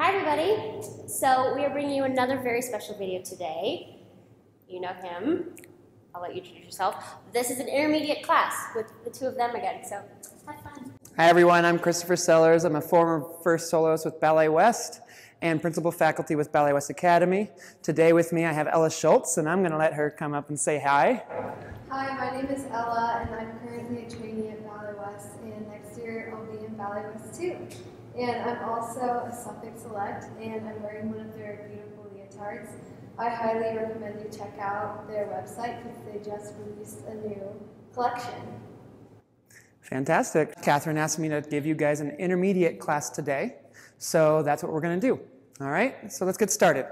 Hi everybody. So we are bringing you another very special video today. You know him. I'll let you introduce yourself. This is an intermediate class with the two of them again, so have fun. Hi everyone, I'm Christopher Sellars. I'm a former first soloist with Ballet West and principal faculty with Ballet West Academy. Today with me I have Ella Schultze and I'm going to let her come up and say hi. Hi, my name is Ella and I'm currently a trainee at Ballet West and next year I'll be in Ballet West too. And I'm also a Suffolk Select and I'm wearing one of their beautiful leotards. I highly recommend you check out their website because they just released a new collection. Fantastic. Kathryn asked me to give you guys an intermediate class today, so that's what we're going to do. All right, so let's get started.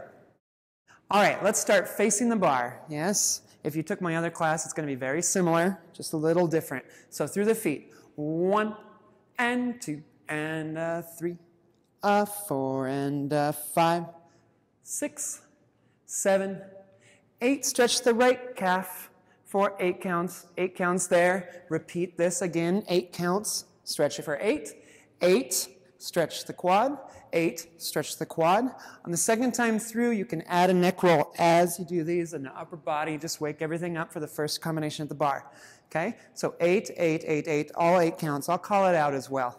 All right, let's start facing the barre. Yes, if you took my other class, it's going to be very similar, just a little different. So through the feet, one and two and a three, a four and a five, six, seven, eight. Stretch the right calf for eight counts. Eight counts there. Repeat this again. Eight counts. Stretch it for eight. Eight. Stretch the quad. Eight. Stretch the quad. On the second time through, you can add a neck roll as you do these in the upper body. Just wake everything up for the first combination at the barre. Okay? So eight, eight, eight, eight, all eight counts. I'll call it out as well.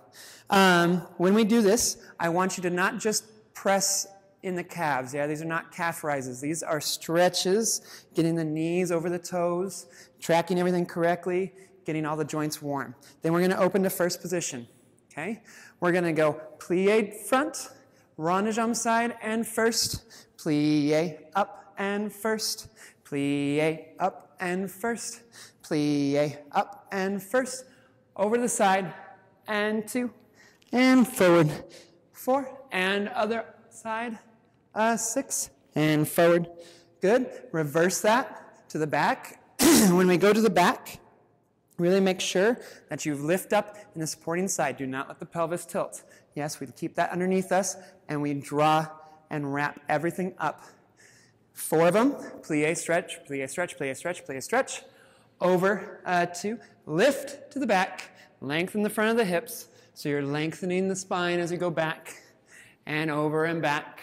Um, when we do this, I want you to not just press in the calves. Yeah, these are not calf rises. These are stretches, getting the knees over the toes, tracking everything correctly, getting all the joints warm. Then we're going to open to first position. Okay? We're going to go plie front, rond side and first, plie up and first, plie up and first, plie up and first, over the side, and two, and forward, four, and other side, uh, six, and forward. Good. Reverse that to the back. when we go to the back, really make sure that you lift up in the supporting side. Do not let the pelvis tilt. Yes, we keep that underneath us, and we draw and wrap everything up. Four of them. Plie, stretch, plie, stretch, plie, stretch, plie, stretch. Over uh, to lift to the back. Lengthen the front of the hips. So you're lengthening the spine as you go back and over and back.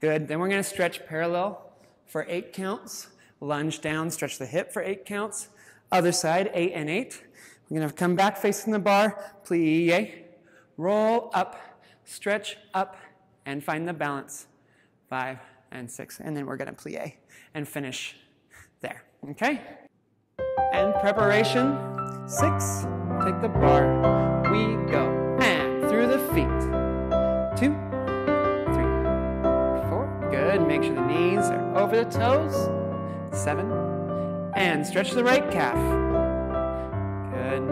Good. Then we're going to stretch parallel for eight counts. Lunge down, stretch the hip for eight counts. Other side, eight and eight. We're going to come back facing the bar. Plie. Roll up, stretch up, and find the balance. Five and six. And then we're to plie and finish there. Okay? And preparation. Six. Take the barre. We go. And through the feet. Two, three, four. Good. Make sure the knees are over the toes. Seven. And stretch the right calf. Good.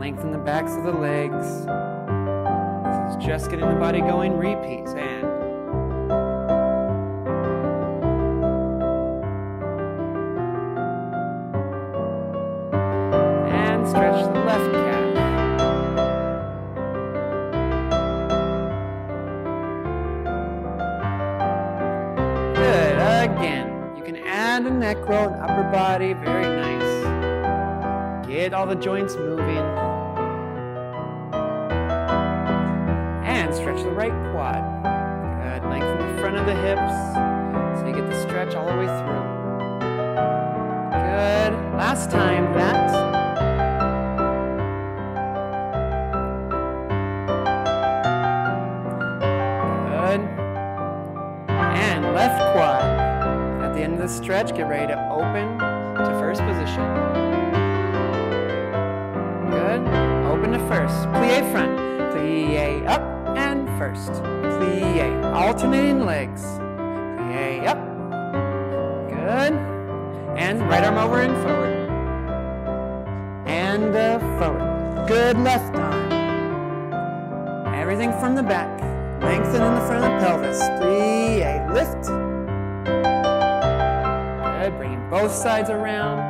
Lengthen the backs of the legs. This is just getting the body going. Repeats. And stretch the left calf. Good. Again. You can add a neck roll, an upper body. Very nice. Get all the joints moving. And stretch the right quad. Good. Lengthen the front of the hips so you get the stretch all the way through. Good. Last time, that. Stretch, get ready to open to first position. Good. Open to first. Plie front. Plie up and first. Plie. Alternating legs. Plie up. Good. And right arm over and forward. And uh, forward. Good left arm. Everything from the back. Lengthen in the front of the pelvis. Plie. Lift. Both sides around.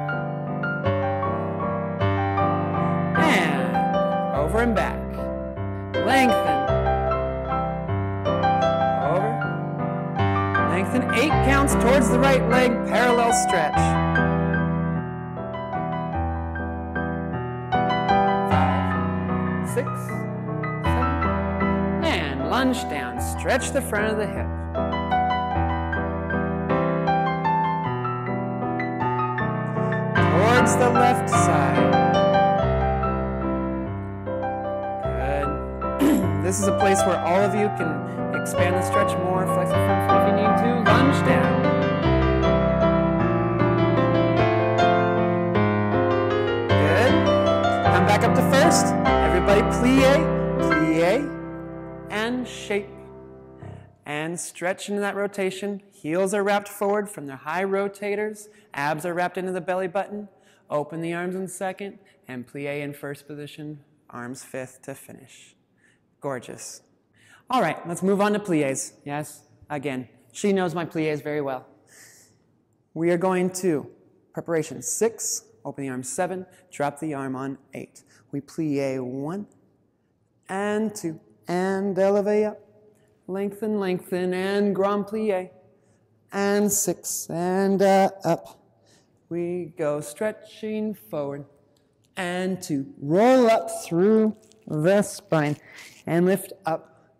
And over and back. Lengthen. Over. Lengthen eight counts towards the right leg, parallel stretch. Five, six, seven, and lunge down, stretch the front of the hip. Towards the left side. Good. this is a place where all of you can expand the stretch more, flex the front if you need to, lunge down. Good. Come back up to first. Everybody plie, plie, and shape. And stretch into that rotation. Heels are wrapped forward from their high rotators. Abs are wrapped into the belly button. Open the arms in second and plie in first position. Arms fifth to finish. Gorgeous. All right, let's move on to plies. Yes, again, she knows my plies very well. We are going to preparation six, open the arm seven, drop the arm on eight. We plie one and two, and elevate up. Lengthen, lengthen, and grand plie. And six, and uh, up. We go stretching forward. And to roll up through the spine. And lift up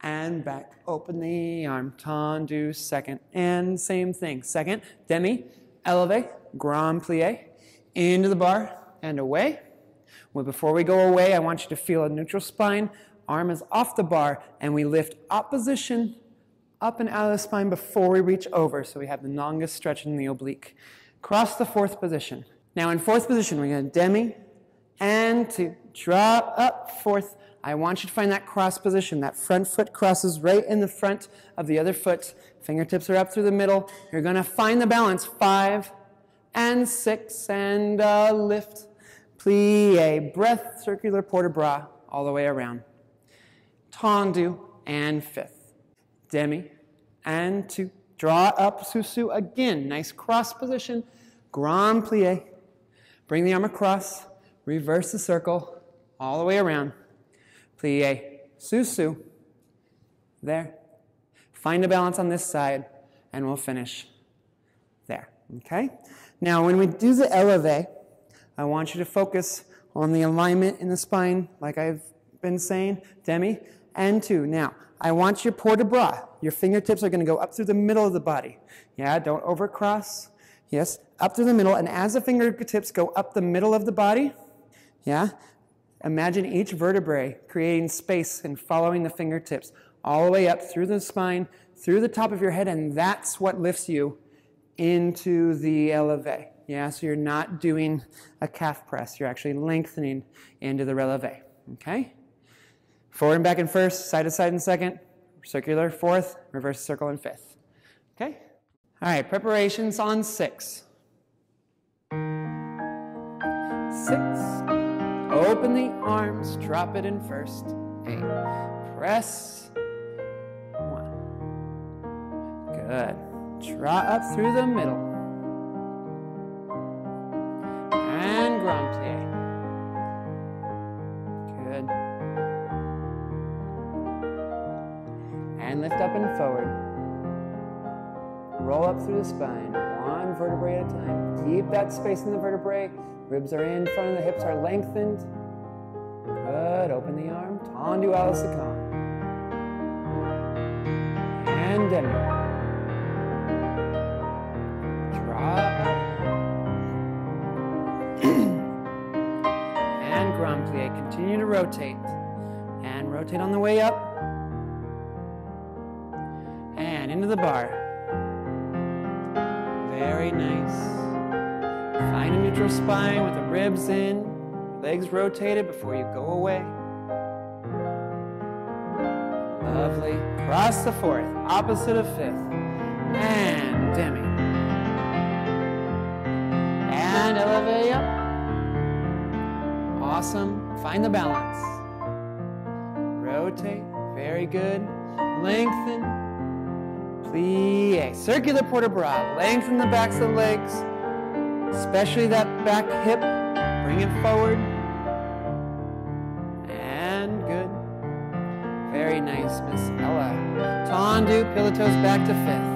and back. Open the arm, tendu, second. And same thing. Second, demi, elevate, grand plie. Into the barre and away. Well, before we go away, I want you to feel a neutral spine. Arm is off the barre, and we lift opposition up and out of the spine before we reach over. So we have the longest stretch in the oblique. Cross the fourth position. Now, in fourth position, we're going to demi and two. Draw up, fourth. I want you to find that cross position. That front foot crosses right in the front of the other foot. Fingertips are up through the middle. You're going to find the balance. Five and six and uh, lift. Plie, breath, circular port de bras all the way around. Tendu and fifth. Demi and two. Draw up, sous-sus again. Nice cross position. Grand plie. Bring the arm across. Reverse the circle all the way around. Plie, sous-sus. There. Find a balance on this side, and we'll finish there. Okay? Now, when we do the eleve, I want you to focus on the alignment in the spine, like I've been saying, demi, and two. Now, I want your port de bras. Your fingertips are going to go up through the middle of the body. Yeah, don't overcross. Yes, up through the middle. And as the fingertips go up the middle of the body, yeah, imagine each vertebrae creating space and following the fingertips all the way up through the spine, through the top of your head, and that's what lifts you into the eleve. Yeah, so you're not doing a calf press, you're actually lengthening into the releve. Okay? Forward and back in first, side to side in second, circular fourth, reverse circle in fifth. Okay? All right, preparations on six. Six. Open the arms, drop it in first. Eight. Press. One. Good. Draw up through the middle. And plie. Good. And lift up and forward. Roll up through the spine, one vertebrae at a time. Keep that space in the vertebrae. Ribs are in front of the hips are lengthened. Good. Open the arm. La seconde. And demi. And grand plie. Continue to rotate. And rotate on the way up. And into the barre. Very nice. Find a neutral spine with the ribs in, legs rotated before you go away. Lovely. Cross the fourth, opposite of fifth. And demi. And elevate up. Awesome. Find the balance. Rotate. Very good. Lengthen. Plie. Circular port de bras. Lengthen the backs of the legs especially that back hip. Bring it forward. And good. Very nice, Miss Ella. Tendu, pillow toes back to fifth.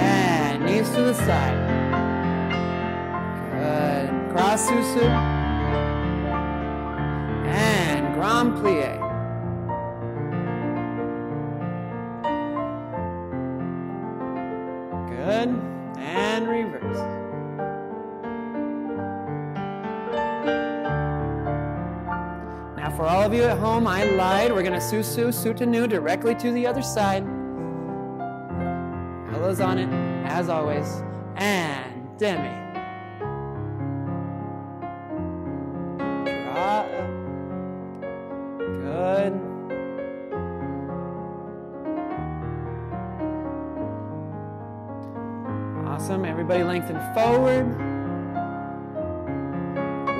And knees to the side. Good. Cross sous-sus. And grand plie. Good. And reverse. Now for all of you at home, I lied. We're going to sous-sus, soutenu directly to the other side. Ella's on it, as always. And demi. Lengthen forward.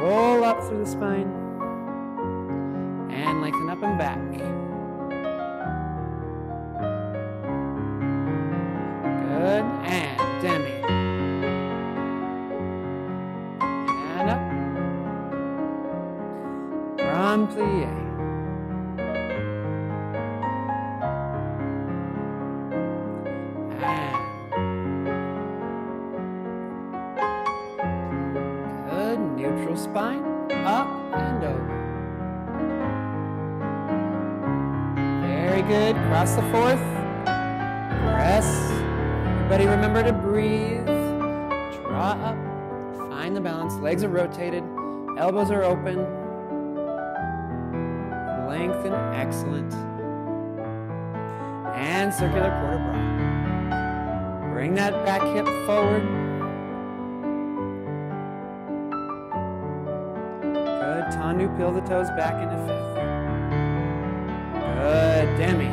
Roll up through the spine. And lengthen up and back. Spine. Up and over. Very good. Cross the fourth. Press. Everybody remember to breathe. Draw up. Find the balance. Legs are rotated. Elbows are open. Lengthen. Excellent. And circular port de bras. Bring that back hip forward. Tendu, peel the toes back into fifth. Good. Demi.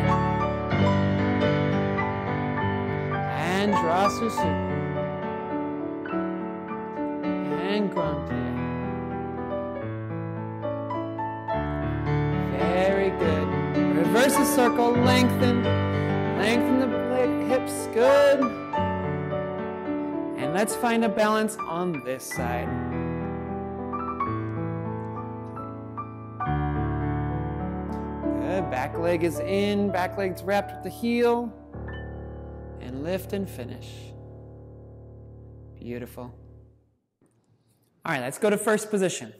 And draw sous-sus. And grand. Very good. Reverse the circle, lengthen. Lengthen the hips, good. And let's find a balance on this side. Leg is in, back leg's wrapped with the heel. And lift and finish. Beautiful. All right, let's go to first position.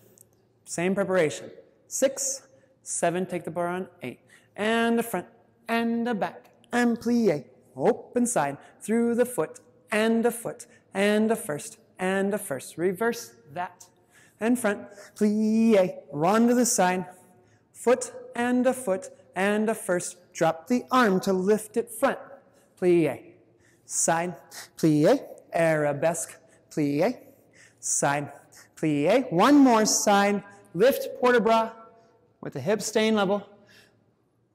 Same preparation. Six, seven, take the barre on, eight. And a front, and a back, and plie. Open side, through the foot, and a foot, and a first, and a first. Reverse that. And front, plie. Run to the side, foot, and a foot, and a first. Drop the arm to lift it front. Plie. Side, plie. Arabesque, plie. Side, plie. One more side. Lift port bras with the hip staying level.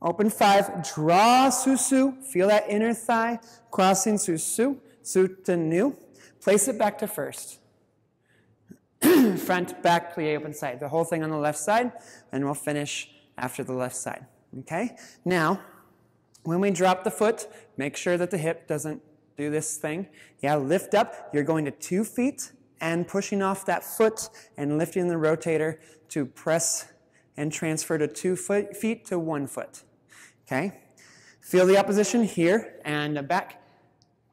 Open five. Draw sous-sus. Feel that inner thigh. Crossing sous-sus. Soutenu. Place it back to first. Front, back, plie, open side. The whole thing on the left side, and we'll finish after the left side. Okay? Now, when we drop the foot, make sure that the hip doesn't do this thing. Yeah, lift up. You're going to two feet and pushing off that foot and lifting the rotator to press and transfer to two foot, feet to one foot. Okay? Feel the opposition here and back.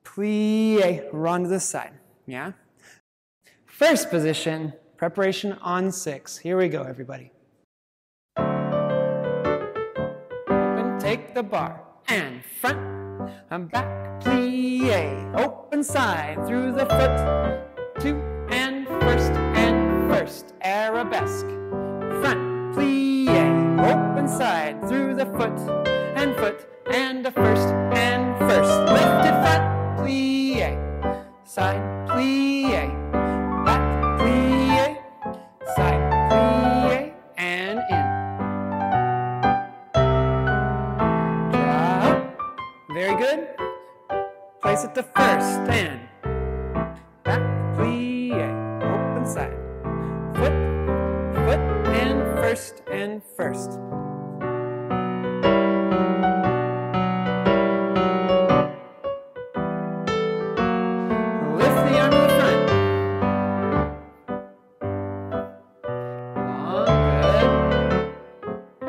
Plie, run to the side. Yeah? First position, preparation on six. Here we go, everybody. Take the barre, and front, and back, plie. Open side, through the foot, two, and first, and first. Arabesque. Front, plie. Open side, through the foot, and foot, and a first, and first. Lifted front, plie. Side, Place it to first and back, plie, open side. Foot, foot, and first, and first. Lift the arm to the front.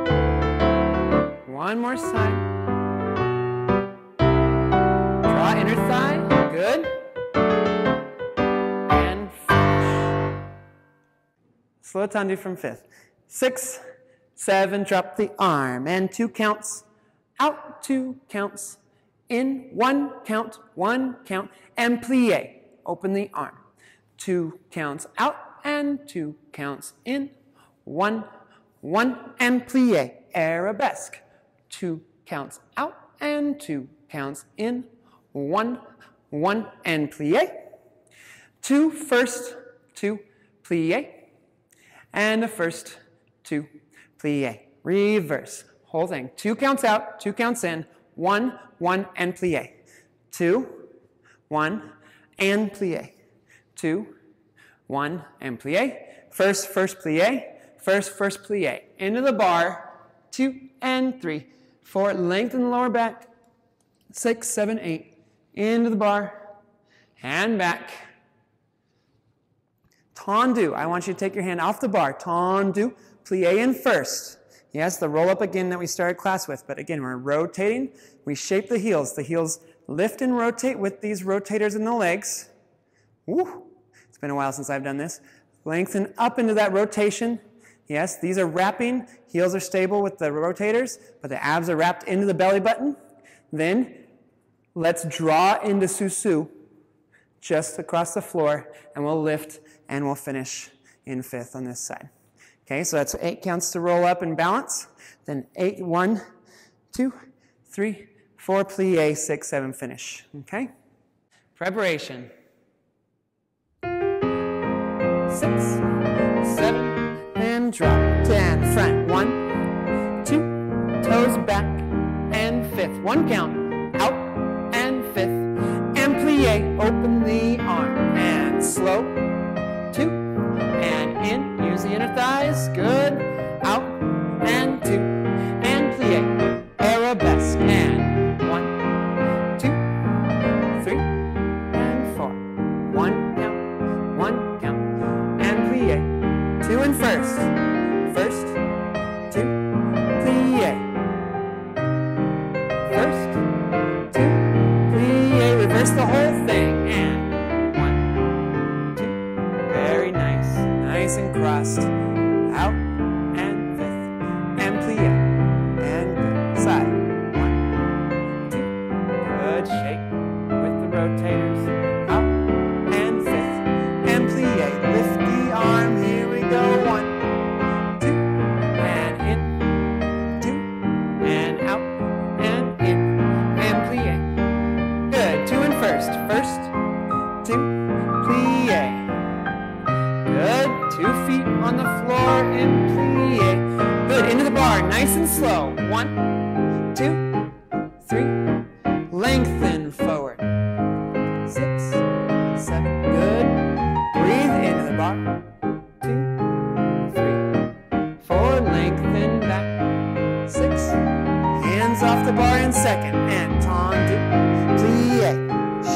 Good. One more side. Slow tandu from fifth. Six, seven, drop the arm. And two counts. Out, two counts. in, one count, one count, and plie. Open the arm. Two counts out and two counts in. One, one, and plie. Arabesque. Two counts out and two counts in. One, one, and plie. Two first, two, plie. And the first, two, plie. Reverse. Whole thing. Two counts out, two counts in. One, one, and plie. Two, one, and plie. Two, one, and plie. First, first plie. First, first plie. Into the barre. Two and three. Four. Lengthen the lower back. Six, seven, eight. Into the barre. Hand back. Tendu. I want you to take your hand off the barre. Tendu. Plie in first. Yes, the roll up again that we started class with, but again, we're rotating. We shape the heels. The heels lift and rotate with these rotators in the legs. Woo. It's been a while since I've done this. Lengthen up into that rotation. Yes, these are wrapping. Heels are stable with the rotators, but the abs are wrapped into the belly button. Then let's draw into Sous-sus just across the floor, and we'll lift and we'll finish in fifth on this side. Okay, so that's eight counts to roll up and balance. Then eight, one, two, three, four, plie, six, seven, finish. Okay? Preparation. Six, seven, and drop. Ten, front. One, two, toes back, and fifth. One count. Out, and fifth. And plie, open the arm. And slow, the inner thighs. Good. Out and two.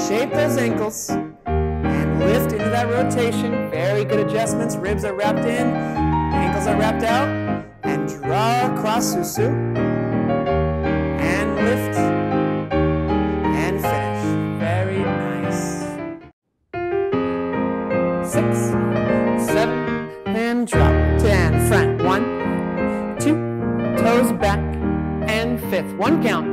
Shape those ankles and lift into that rotation. Very good adjustments. Ribs are wrapped in, ankles are wrapped out, and draw across sous-sus. And lift and finish. Very nice. Six, seven, and drop. Ten, front. One, two, toes back, and fifth. One count.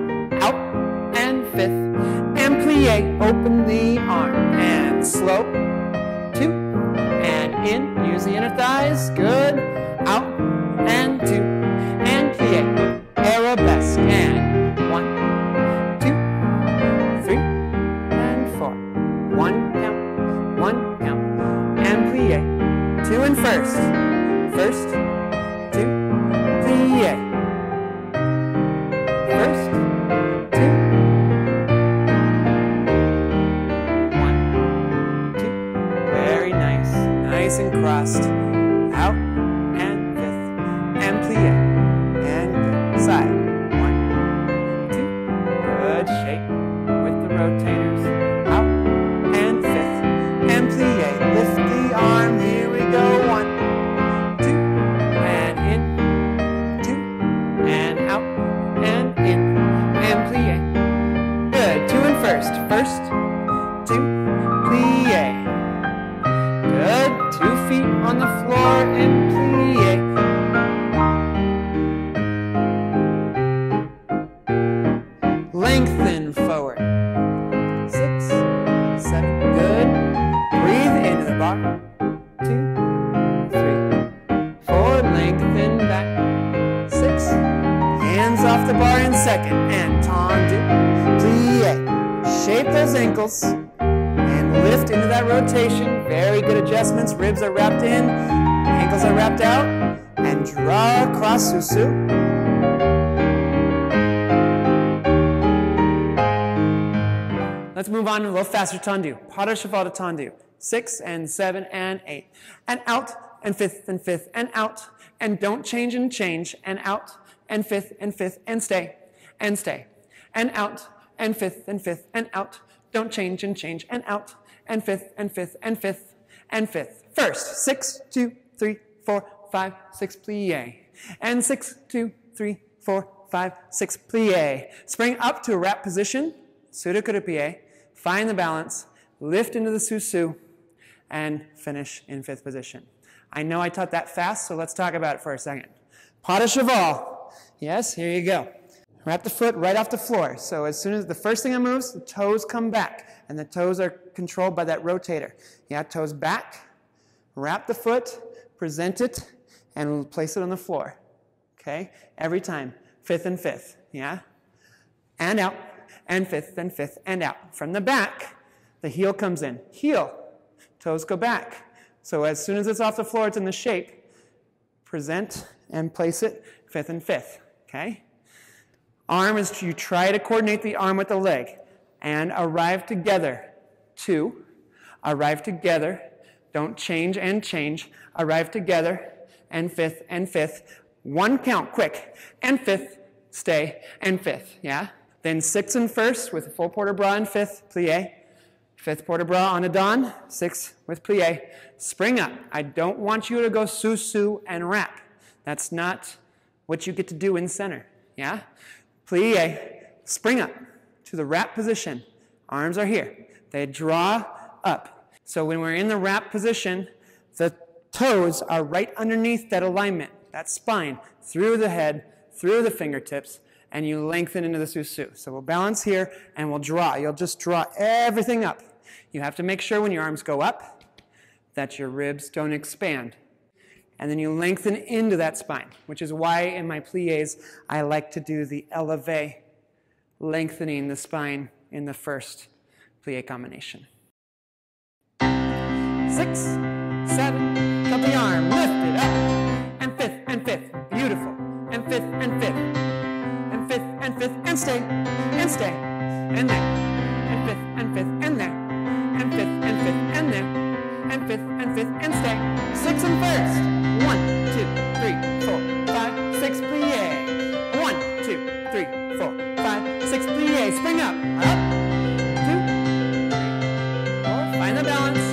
And tendu, plie. Shape those ankles and lift into that rotation. Very good adjustments. Ribs are wrapped in, ankles are wrapped out, and draw across sous-sus. Let's move on a little faster tendu. Pada Shavada tendu. Six and seven and eight. And out and fifth and fifth and out. And don't change and change and out and fifth and fifth and stay and stay. And out and fifth and fifth and out. Don't change and change and out and fifth and fifth and fifth and fifth. First, six, two, three, four, five, six, plie. And six, two, three, four, five, six, plie. Spring up to a wrap position, sur le cou-de-pied. Find the balance, lift into the sous-sus, and finish in fifth position. I know I taught that fast, so let's talk about it for a second. Pas de cheval. Yes, here you go. Wrap the foot right off the floor. So as soon as the first thing that moves, the toes come back, and the toes are controlled by that rotator. Yeah, toes back, wrap the foot, present it, and place it on the floor. Okay? Every time. Fifth and fifth. Yeah? And out and fifth and fifth and out. From the back, the heel comes in. Heel, toes go back. So as soon as it's off the floor, it's in the shape. Present and place it fifth and fifth. Okay? Arm is you try to coordinate the arm with the leg and arrive together. Two, arrive together. Don't change and change. Arrive together and fifth and fifth. One count, quick. And fifth, stay, and fifth. Yeah? Then six and first with full port de bras and fifth, plie. Fifth port de bras on a don, six with plie. Spring up. I don't want you to go sous-sus and wrap. That's not what you get to do in center. Yeah? Plie, spring up to the wrap position. Arms are here. They draw up. So when we're in the wrap position, the toes are right underneath that alignment, that spine, through the head, through the fingertips, and you lengthen into the sous-sus. So we'll balance here and we'll draw. You'll just draw everything up. You have to make sure when your arms go up that your ribs don't expand. And then you lengthen into that spine, which is why in my plies I like to do the eleve, lengthening the spine in the first plie combination. Six, seven, cut the arm, lift it up, and fifth, and fifth, beautiful, and fifth, and fifth, and fifth, and fifth, and stay, and stay, and there, and fifth, and fifth, and there, and fifth, and fifth, and there, and fifth, and fifth, and stay. Six and first. One, two, three, four, five, six, plie. One, two, three, four, five, six, plie. Spring up, up, two, three, four. Find the balance.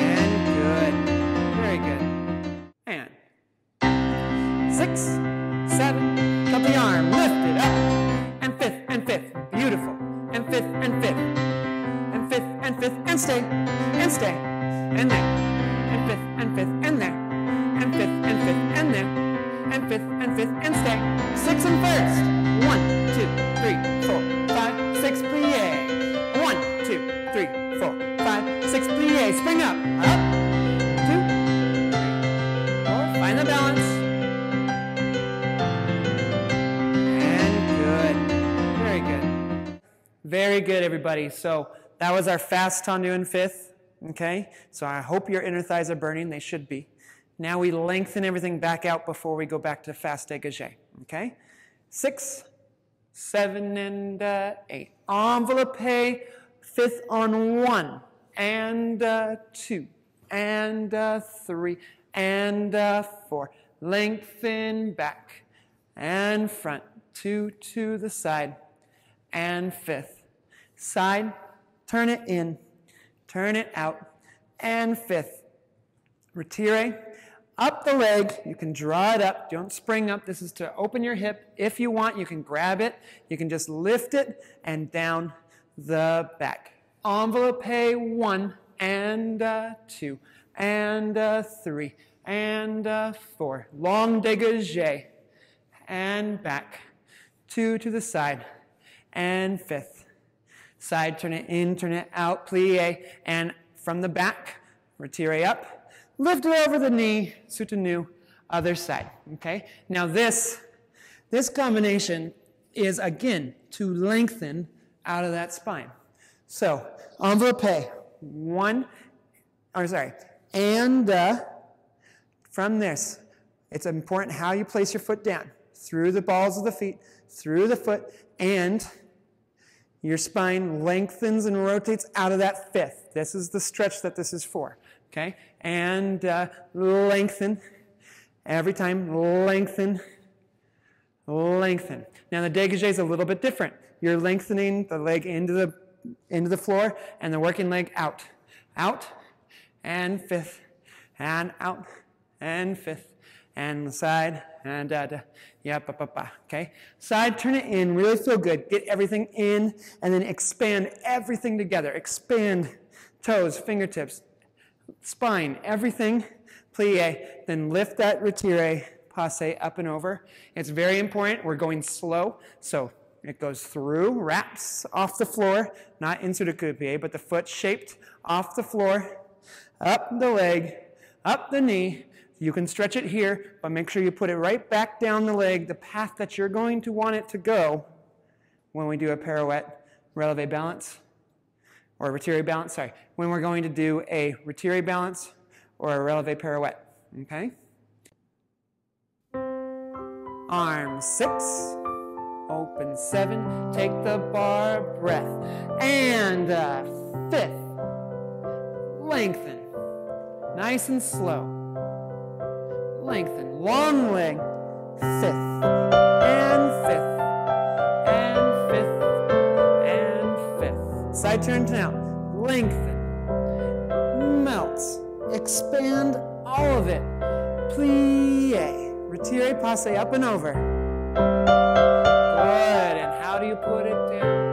And good. Very good. And six, seven, cut the arm, lift it up, and fifth, and fifth, beautiful, and fifth, and fifth, and fifth, and fifth, and stay, and stay, and there, and fifth, and fifth, and there, and fifth, and fifth, and there, and fifth, and fifth, and stay. Six and first. One, two, three, four, five, six, plie. One, two, three, four, five, six, plie. Spring up, up, two, three, four. Find the balance. And good. Very good. Very good, everybody. So that was our fast tendu in fifth. Okay? So I hope your inner thighs are burning. They should be. Now we lengthen everything back out before we go back to fast dégagé. Okay? Six, seven, and uh, eight. Enveloppe, fifth on one, and uh, two, and uh, three, and uh, four. Lengthen back and front, two to the side, and fifth. Side, turn it in, turn it out, and fifth. Retire, up the leg. You can draw it up. Don't spring up. This is to open your hip. If you want, you can grab it. You can just lift it and down the back. Enveloppe one and uh, two and uh, three and uh, four. Long dégagé and back. Two to the side and fifth. Side, turn it in, turn it out, plie, and from the back, retire up, lift it over the knee, soutenu, other side, okay? Now this This combination is, again, to lengthen out of that spine. So, enveloppe, one, or sorry, and uh, from this, it's important how you place your foot down through the balls of the feet, through the foot, and your spine lengthens and rotates out of that fifth. This is the stretch that this is for. Okay? And uh, lengthen. Every time, lengthen, lengthen. Now the dégagé is a little bit different. You're lengthening the leg into the into the floor and the working leg out, out, and fifth, and out, and fifth, and side, and uh, da, yeah, ba ba ba. Okay, side, turn it in, really feel good. Get everything in, and then expand everything together. Expand toes, fingertips, spine, everything. Plie. Then lift that retire passe up and over. It's very important. We're going slow, so it goes through, wraps off the floor, not into the coupe, but the foot shaped off the floor, up the leg, up the knee. You can stretch it here, but make sure you put it right back down the leg, the path that you're going to want it to go when we do a pirouette releve balance or a retire balance, sorry, when we're going to do a retire balance or a releve pirouette, okay? Arm six, open seven, take the barre breath, and uh, fifth, lengthen, nice and slow, lengthen, long leg, fifth, and fifth, and fifth, and fifth. Side turn now, lengthen, melt, expand all of it, plie, retire, passe up and over. Good. And how do you put it down?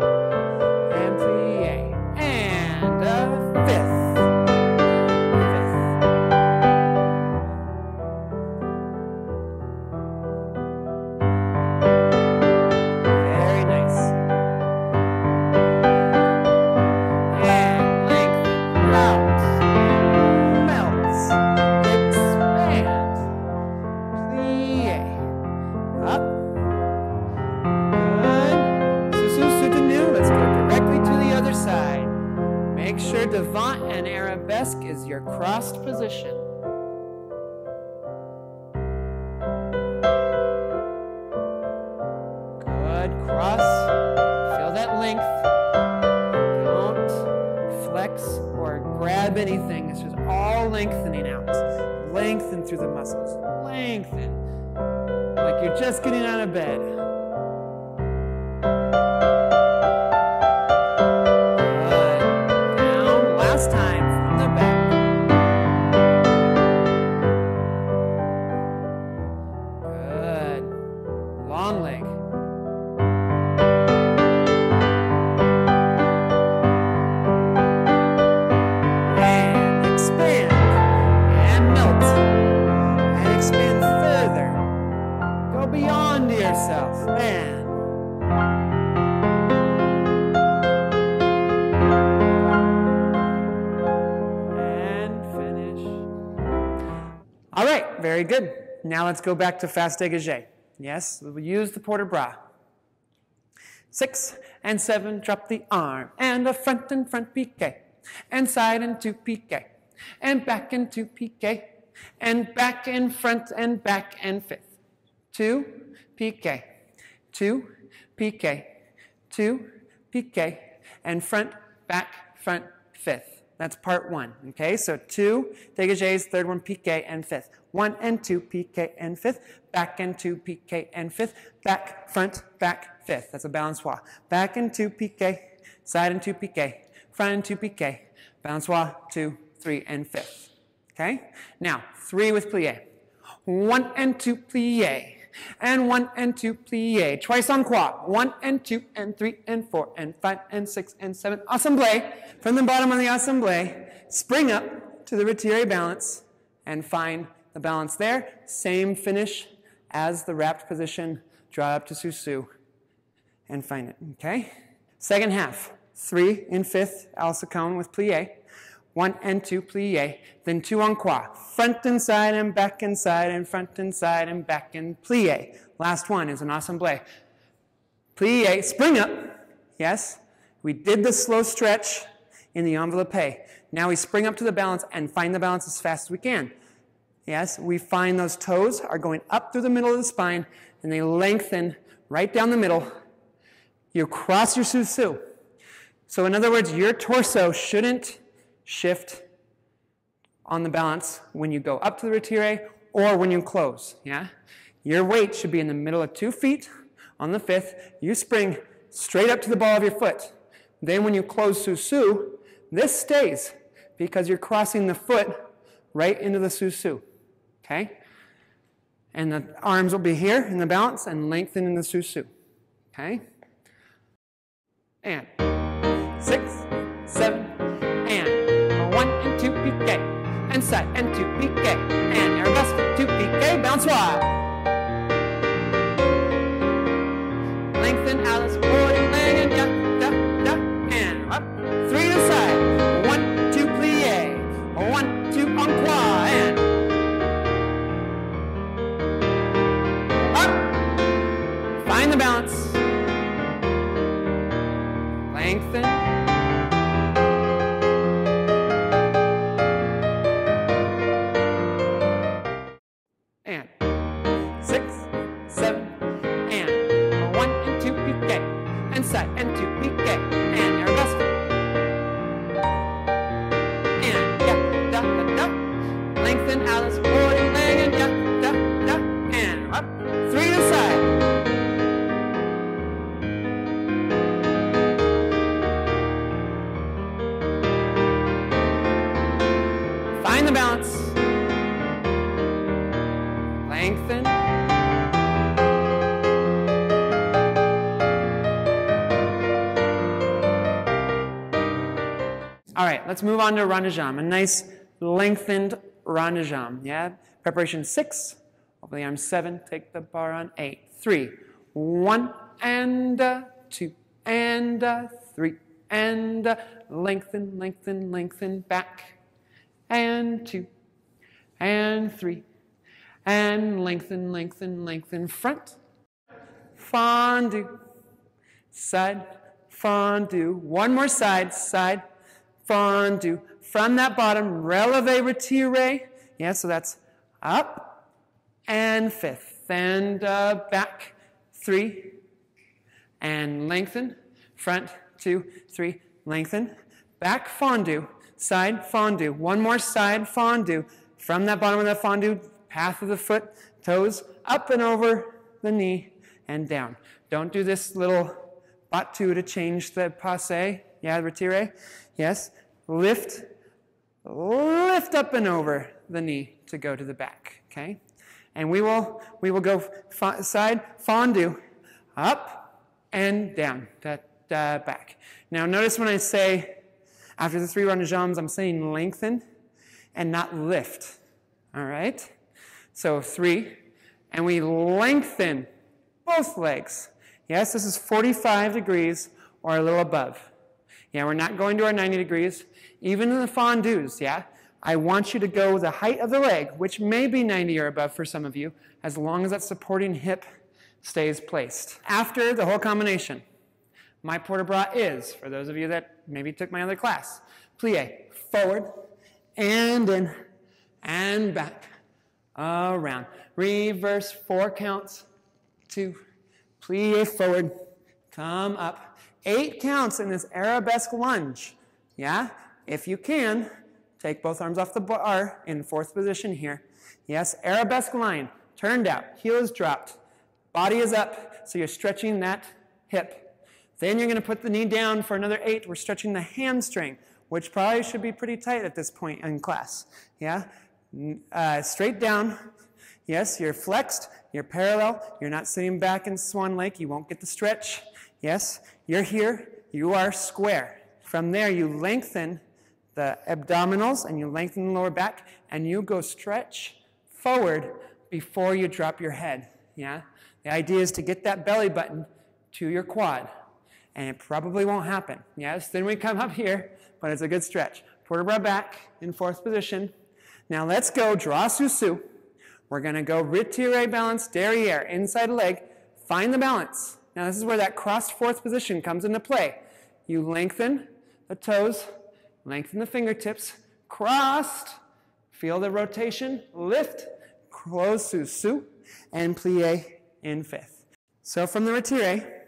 Let's go back to fast dégagé. Yes, we'll use the port de bras. Six and seven, drop the arm, and a front and front piqué, and side and two piqué, and back and two piqué, and back and front and back and fifth. Two, piqué, two, piqué, two, piqué, and front, back, front, fifth. That's part one. Okay, so two dégagés, third one piqué, and fifth. One and two piqué and fifth. Back and two piqué and fifth. Back, front, back, fifth. That's a balançoire. Back and two piqué, side and two piqué, front and two piqué, balançoire, two, three, and fifth. Okay? Now, three with plie. One and two plie. And one and two plie. Twice en croix. One and two and three and four and five and six and seven. Assemble. From the bottom of the assemble, spring up to the retire balance and find the balance there. Same finish as the wrapped position. Draw up to Sous-sus and find it. Okay? Second half. Three in fifth, à la seconde with plie. One and two, plie. Then two en croix. Front and side and back and side and front and side and back and plie. Last one is an ensemble. Plie, spring up. Yes? We did the slow stretch in the enveloppe. Now we spring up to the balance and find the balance as fast as we can. Yes, we find those toes are going up through the middle of the spine and they lengthen right down the middle. You cross your sous-sus. So, in other words, your torso shouldn't shift on the balance when you go up to the retire or when you close. Yeah? Your weight should be in the middle of two feet on the fifth. You spring straight up to the ball of your foot. Then, when you close sous-sus, this stays because you're crossing the foot right into the sous-sus. Okay? And the arms will be here in the balance and lengthen in the sous-sus. Okay? And let's move on to jambe. A nice lengthened jambe. Yeah? Preparation six. The arms seven. Take the barre on eight. Three. One and uh, two and uh, three and uh, lengthen, lengthen, lengthen back and two and three and lengthen, lengthen, lengthen front. Fondu, side, fondu. One more side, side, fondu. From that bottom, releve, retire. Yeah, so that's up and fifth and uh, back, three and lengthen, front, two, three, lengthen, back fondu, side fondu, one more side fondu, from that bottom of that fondu, path of the foot, toes, up and over the knee and down. Don't do this little battu to change the passe, yeah, retire, yes, lift, lift up and over the knee to go to the back, okay? And we will, we will go side fondu, up and down, da, da, back. Now notice when I say, after the three de jambes, I'm saying lengthen and not lift, all right? So three, and we lengthen both legs. Yes, this is 45 degrees or a little above. Yeah, we're not going to our 90 degrees. Even in the fondus, yeah, I want you to go the height of the leg, which may be 90 or above for some of you, as long as that supporting hip stays placed. After the whole combination, my port de bras is, for those of you that maybe took my other class, plie, forward, and in, and back, around. Reverse, four counts, two, plie forward, come up. Eight counts in this arabesque lunge. Yeah? If you can, take both arms off the barre in fourth position here. Yes, arabesque line, turned out, heels dropped, body is up, so you're stretching that hip. Then you're going to put the knee down for another eight. We're stretching the hamstring, which probably should be pretty tight at this point in class. Yeah? Uh, straight down. Yes, you're flexed, you're parallel, you're not sitting back in Swan Lake, you won't get the stretch. Yes, you're here, you are square. From there, you lengthen the abdominals and you lengthen the lower back and you go stretch forward before you drop your head. Yeah? The idea is to get that belly button to your quad. And it probably won't happen. Yes? Then we come up here, but it's a good stretch. vertebra back in fourth position. Now let's go draw sous-sus. We're going to go retire balance derriere, inside leg. Find the balance. Now this is where that crossed fourth position comes into play. You lengthen the toes, lengthen the fingertips, crossed, feel the rotation, lift, close sous-sus, and plie in fifth. So from the retire,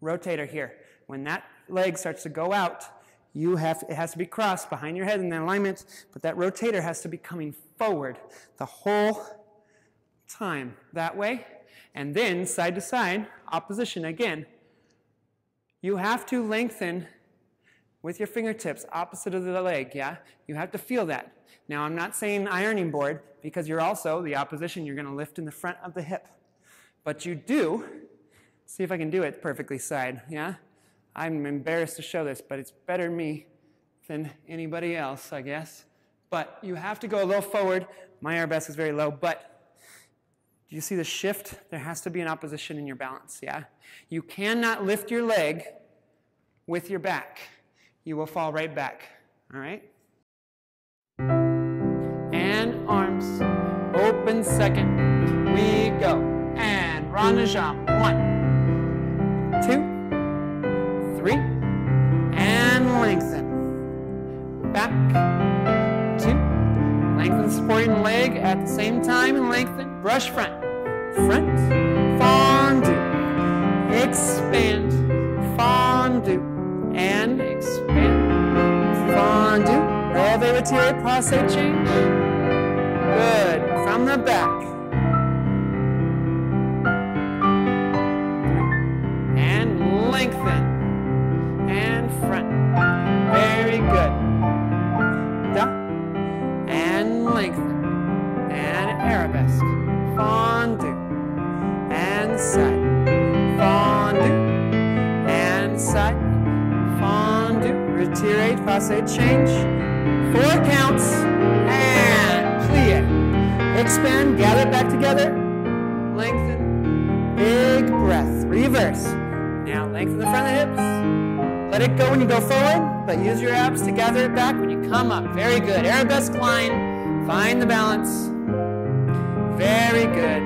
rotator here. When that leg starts to go out, you have it has to be crossed behind your head in the alignment, but that rotator has to be coming forward the whole time that way. And then side to side, opposition again. You have to lengthen with your fingertips opposite of the leg, yeah? You have to feel that. Now, I'm not saying ironing board because you're also, the opposition, you're going to lift in the front of the hip. But you do, see if I can do it perfectly side, yeah? I'm embarrassed to show this, but it's better me than anybody else, I guess. But you have to go a little forward. My arabesque is very low, but do you see the shift? There has to be an opposition in your balance, yeah? You cannot lift your leg with your back. You will fall right back, all right? And arms, open second. We go. And rond jambe. One, two, three, and lengthen. Back, two, lengthen supporting leg at the same time and lengthen. Brush front, front, fondu, expand, fondu, and expand, fondu. Relevé retiré, passe change. Good, from the back. Passe. Change. Four counts. And plie. Expand. Gather it back together. Lengthen. Big breath. Reverse. Now lengthen the front of the hips. Let it go when you go forward, but use your abs to gather it back when you come up. Very good. Arabesque line. Find the balance. Very good.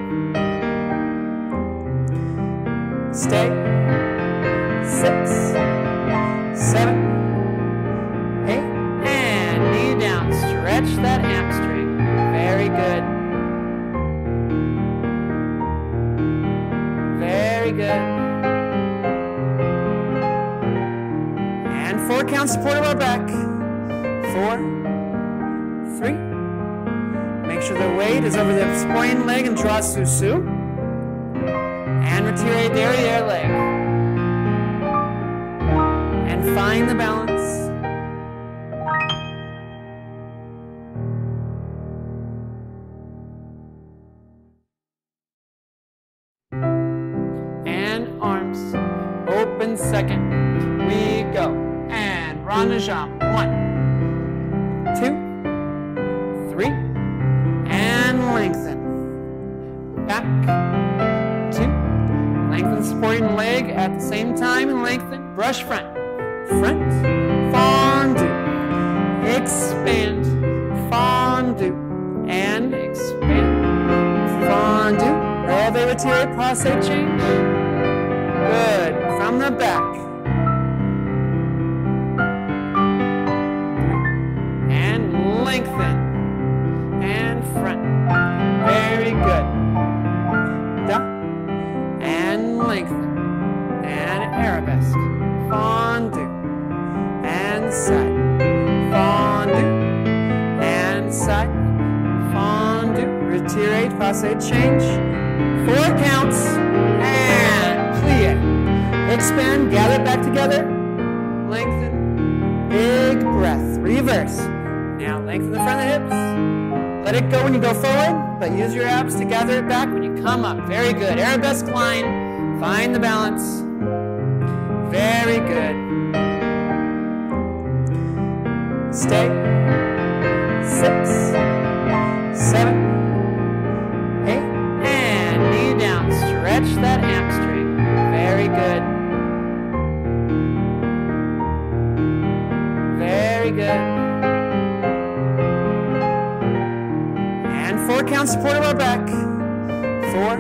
Stay. Six, seven, Stretch that hamstring. Very good. Very good. And four counts support of our back. Four, three. Make sure the weight is over the supporting leg and draw sous-sus. And retire derriere leg. And find the balance. Second. We go. And rond jambe. One, two, three, and lengthen. Back, two. Lengthen the supporting leg at the same time and lengthen. Brush front, front, fondu, expand, fondu, and expand, fondu. Relevé retire, passe change. Good. From the back. Passe. Change. Four counts. And plie. Expand. Gather back together. Lengthen. Big breath. Reverse. Now lengthen the front of the hips. Let it go when you go forward, but use your abs to gather it back when you come up. Very good. Arabesque line. Find the balance. Very good. Stay. Four,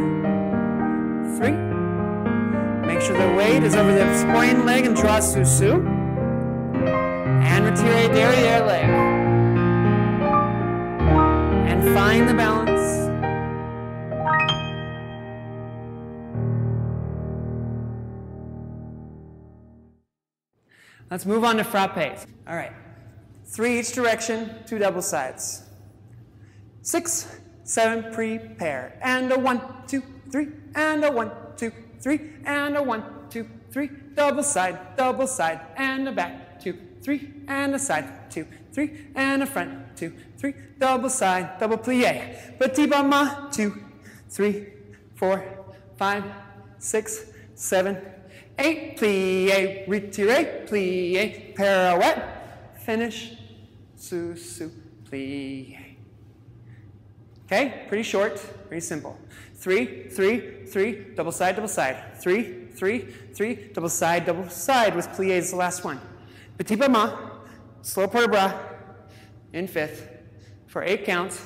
three. Make sure the weight is over the spine leg and draw sous-sus. And retire derriere leg. And find the balance. Let's move on to frappes. All right. Three each direction, two double sides. Six, seven, prepare. And a one, two, three, and a one, two, three, and a one, two, three. Double side, double side, and a back, two, three, and a side, two, three, and a front, two, three. Double side, double plie. Petit battement, two, three, four, five, six, seven, eight. Plie, retire, plie, pirouette, finish, sous, sous, plie. Okay, pretty short, pretty simple. Three, three, three, double side, double side. Three, three, three, double side, double side with plie the last one. Petit battement, slow port de bras, in fifth, for eight counts.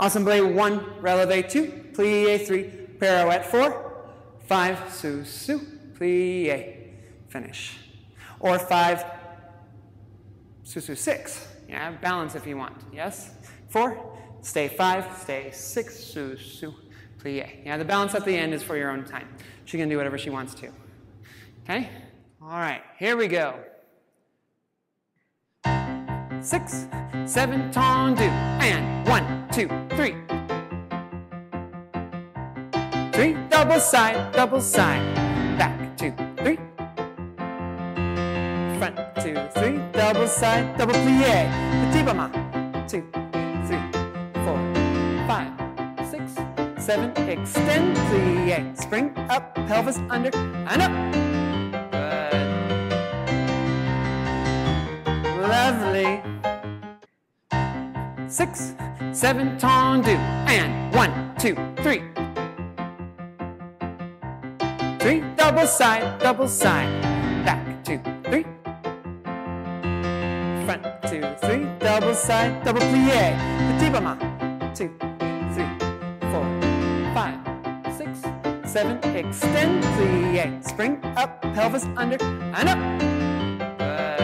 Ensemble one, releve two, plie three, pirouette four, five, sous, sous, plie, finish. Or five, sous, sous, six. Yeah, balance if you want, yes? Four, stay five, stay six, sous, sous, plie. Yeah, the balance at the end is for your own time. She can do whatever she wants to. Okay? All right, here we go. Six, seven, tendu, and one, two, three. Three, double side, double side, back, two, three. Front, two, three, double side, double plie, petit battement. Two, seven, extend, plie, spring up, pelvis under, and up. Good. Lovely. Six, seven, tendu, and one, two, three. Three, double side, double side, back, two, three. Front, two, three, double side, double plie, petit battement. Two, seven, extend, plie, spring up, pelvis under, and up. Good.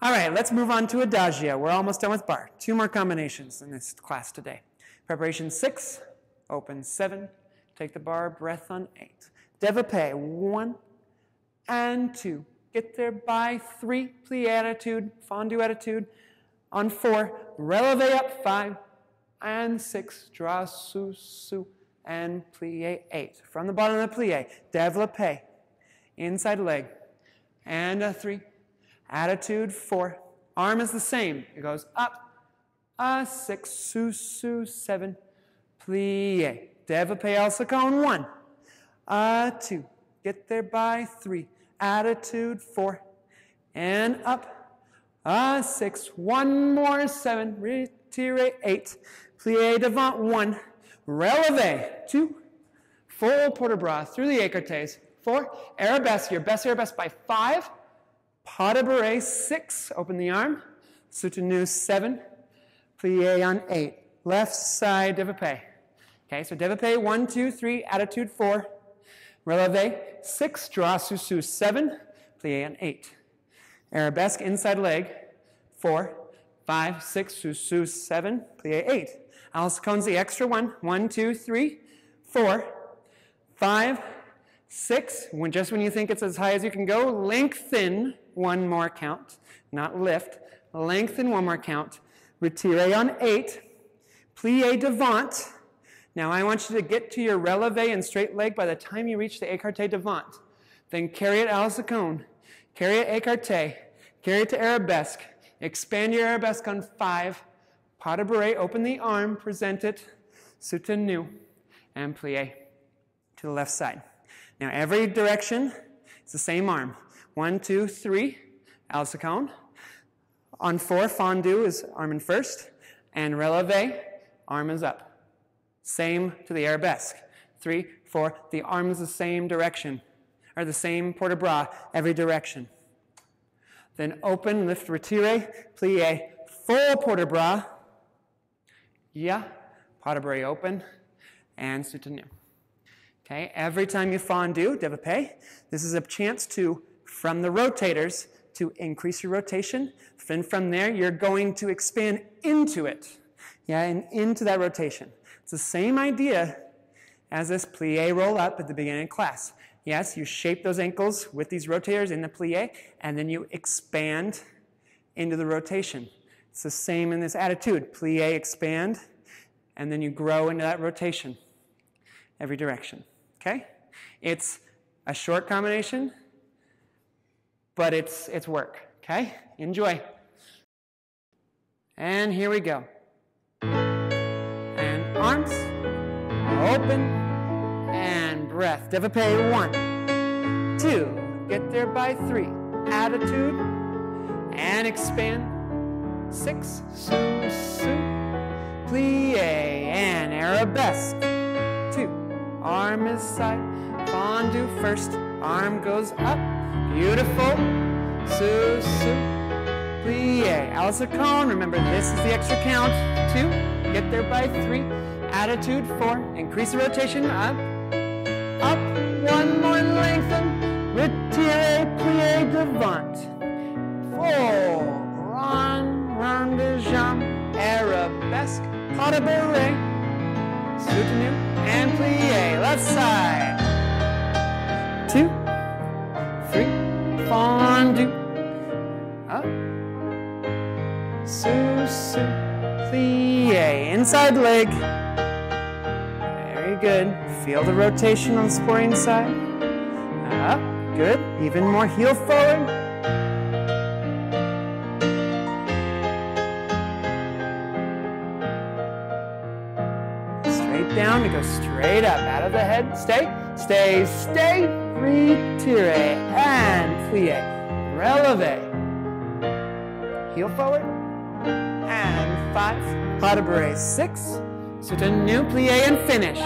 All right, let's move on to Adagio. We're almost done with barre. Two more combinations in this class today. Preparation six, open seven, take the barre, breath on eight. Developpe, one and two. Get there by three, plie attitude, fondu attitude. On four, releve up five and six, draw sous, sous, and plie eight. From the bottom of the plie, developpe, inside leg, and a three, Attitude four. Arm is the same. It goes up. A six, sous, sous, seven. Plie. Developpe el second one. A two. Get there by three. Attitude four. And up. A six. One more seven. Retire eight. Plie devant one. Releve two. Full port de bras through the écartés. Four. Arabesque. Your best arabesque by five. Pas de bourrée, six, open the arm. Soutenu, seven. Plie on eight. Left side développé. Okay, so développé, one, two, three, attitude, four. Releve, six, draw sous seven. Plie on eight. Arabesque, inside leg, four, five, six, sous, seven. Plie eight. À la seconde's the extra one. One, two, three, four, five, six. When, just when you think it's as high as you can go, lengthen one more count, not lift. Lengthen one more count. Retire on eight. Plie devant. Now I want you to get to your releve and straight leg by the time you reach the écarté devant. Then carry it à cone. Carry it écarté. Carry it to arabesque. Expand your arabesque on five. Pas de bourrée, open the arm, present it. Soutenu. And plie to the left side. Now every direction, it's the same arm. One, two, three, à la seconde. On four, fondu is arm in first, and releve, arm is up. Same to the arabesque. Three, four, the arm is the same direction, or the same port de bras every direction. Then open, lift, retire, plie, full port de bras. Yeah, bras open, and soutenu. Okay, every time you fondu, développé, this is a chance to, from the rotators, to increase your rotation. Then from there, you're going to expand into it. Yeah, and into that rotation. It's the same idea as this plie roll up at the beginning of class. Yes, you shape those ankles with these rotators in the plie, and then you expand into the rotation. It's the same in this attitude. Plie, expand, and then you grow into that rotation every direction. Okay? It's a short combination, but it's, it's work. Okay? Enjoy. And here we go. And arms open and breath. Développé one, two, get there by three. Attitude and expand. Six, su, su, plie and arabesque. Two, arm is side, fondu first, arm goes up. Beautiful. Su, su, plie. À la seconde, remember this is the extra count. Two, get there by three. Attitude, four, increase the rotation, up, up, one more lengthen, retire, plie, devant. Four, grand, rond de jambe, arabesque, pas de bourrée, soutenu, and plie, left side. Two, three, fondu, up, su, plie, inside leg. Very good. Feel the rotation on the sporting side. Up, good. Even more heel forward. Down to go straight up out of the head. Stay, stay, stay. Retire and plie. Releve. Heel forward. And five. Pas de bourrée. Six. Soutenu, plie, and finish.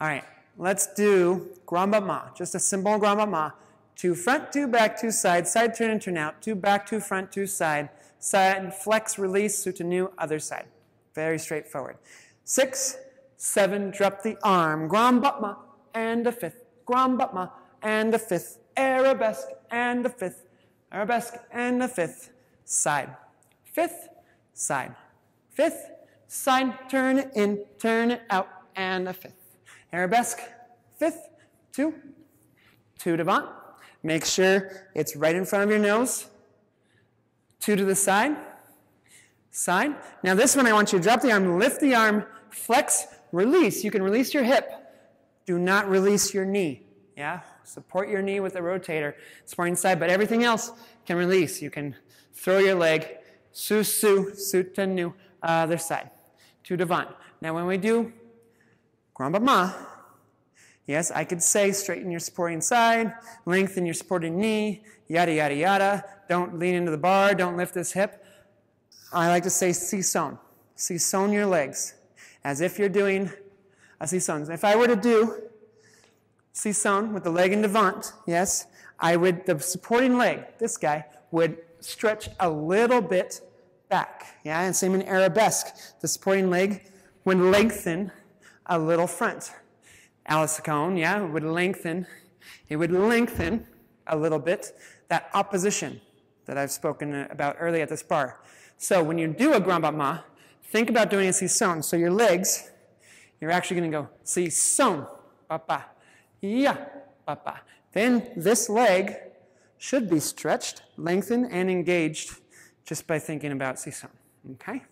All right, let's do grand battement. Just a simple grand battement. Two front, two back, two side, side turn and turn out, two back, two front, two side, side flex, release, soutenu, other side. Very straightforward. Six, seven, drop the arm, grand battement, and a fifth, grand battement, and a fifth, arabesque, and a fifth, arabesque, and a fifth, side. Fifth, side. Fifth, side, turn it in, turn it out, and a fifth. Arabesque, fifth, two, two devant. Make sure it's right in front of your nose. Two to the side, side. Now this one I want you to drop the arm, lift the arm, flex, release. You can release your hip. Do not release your knee. Yeah? Support your knee with the rotator, supporting side, but everything else can release. You can throw your leg, sous-sus, soutenu, other side. Two devant. Now when we do grand battement, yes, I could say straighten your supporting side, lengthen your supporting knee, yada, yada, yada. Don't lean into the barre, don't lift this hip. I like to say sissonne. Sissonne your legs, as if you're doing a sissonne. If I were to do sissonne with the leg in devant, yes, I would, the supporting leg, this guy, would stretch a little bit back. Yeah, and same in arabesque. The supporting leg would lengthen a little front. À la seconde, yeah, would lengthen. It would lengthen a little bit that opposition that I've spoken about earlier at this barre. So when you do a grand battement, think about doing a sissonne. So your legs, you're actually going to go sissonne, papa, yeah, papa. Then this leg should be stretched, lengthened, and engaged just by thinking about sissonne. Okay?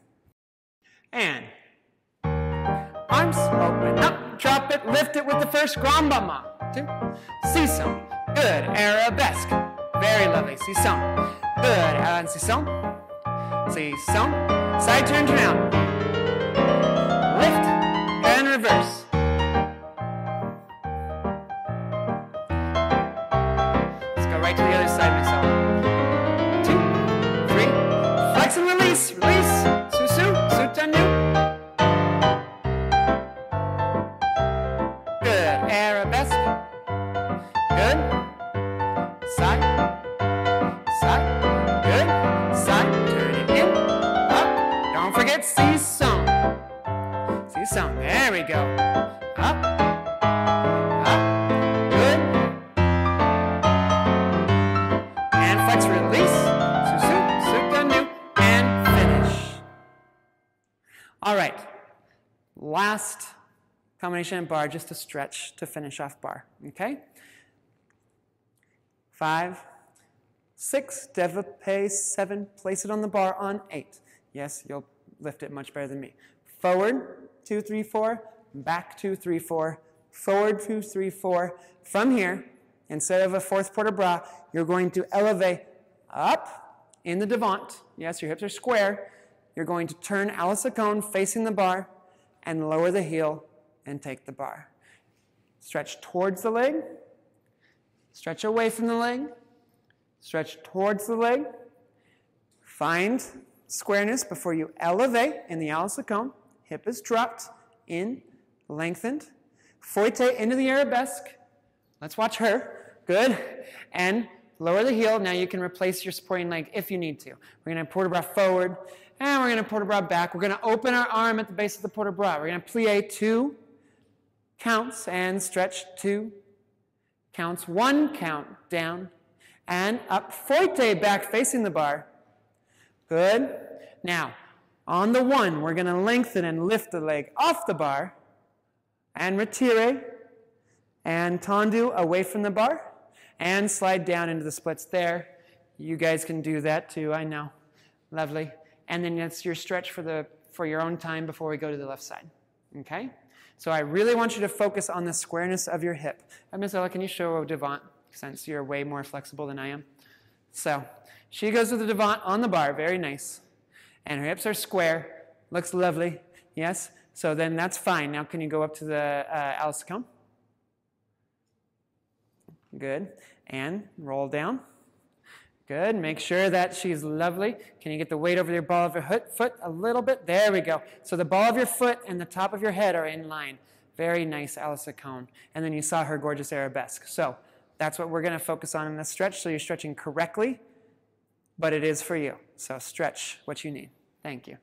And arms open up, drop it, lift it with the first grand battement. Two, sissonne, good, arabesque, very lovely, sissonne, good, and sissonne, sissonne, side turn, turn combination of barre, just a stretch to finish off barre. Okay? Five, six, develope seven, place it on the barre on eight. Yes, you'll lift it much better than me. Forward, two, three, four, back, two, three, four, forward, two, three, four. From here, instead of a fourth port de bras, you're going to elevate up in the devant. Yes, your hips are square. You're going to turn à la seconde facing the barre and lower the heel and take the barre. Stretch towards the leg, stretch away from the leg, stretch towards the leg. Find squareness before you elevate in the a la Hip is dropped, in, lengthened. Fouette into the arabesque. Let's watch her. Good. And lower the heel. Now you can replace your supporting leg if you need to. We're going to port de bras forward, and we're going to port de bras back. We're going to open our arm at the base of the port de bras. We're going to plie two counts and stretch two counts, one count down and up. Fouette back facing the barre. Good. Now, on the one, we're going to lengthen and lift the leg off the barre and retire and tendu away from the barre and slide down into the splits there. You guys can do that too, I know. Lovely. And then that's your stretch for, the, for your own time before we go to the left side. Okay? So I really want you to focus on the squareness of your hip. And Miss Ella, can you show a Devant, since you're way more flexible than I am? So she goes with the Devant on the barre, very nice. And her hips are square, looks lovely, yes? So then that's fine. Now can you go up to the uh, a la Good. And roll down. Good. Make sure that she's lovely. Can you get the weight over your ball of your foot a little bit? There we go. So the ball of your foot and the top of your head are in line. Very nice, à la seconde. And then you saw her gorgeous arabesque. So that's what we're going to focus on in this stretch. So you're stretching correctly, but it is for you. So stretch what you need. Thank you.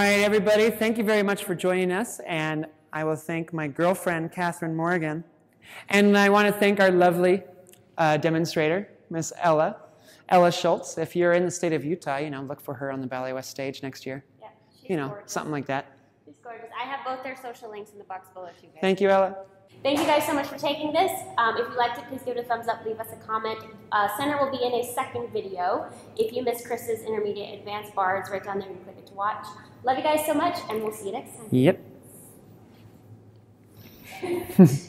Right, everybody, thank you very much for joining us. And I will thank my girlfriend, Kathryn Morgan. And I want to thank our lovely uh, demonstrator, Miss Ella, Ella Schultze. If you're in the state of Utah, you know, look for her on the Ballet West stage next year. Yeah, she's You know, gorgeous. something like that. She's gorgeous. I have both their social links in the box below too, guys. Thank you, Ella. Thank you guys so much for taking this. Um, if you liked it, please give it a thumbs up, leave us a comment. Uh, Center will be in a second video. If you missed Chris's intermediate advanced barre, it's right down there. You can click it to watch. Love you guys so much, and we'll see you next time. Yep.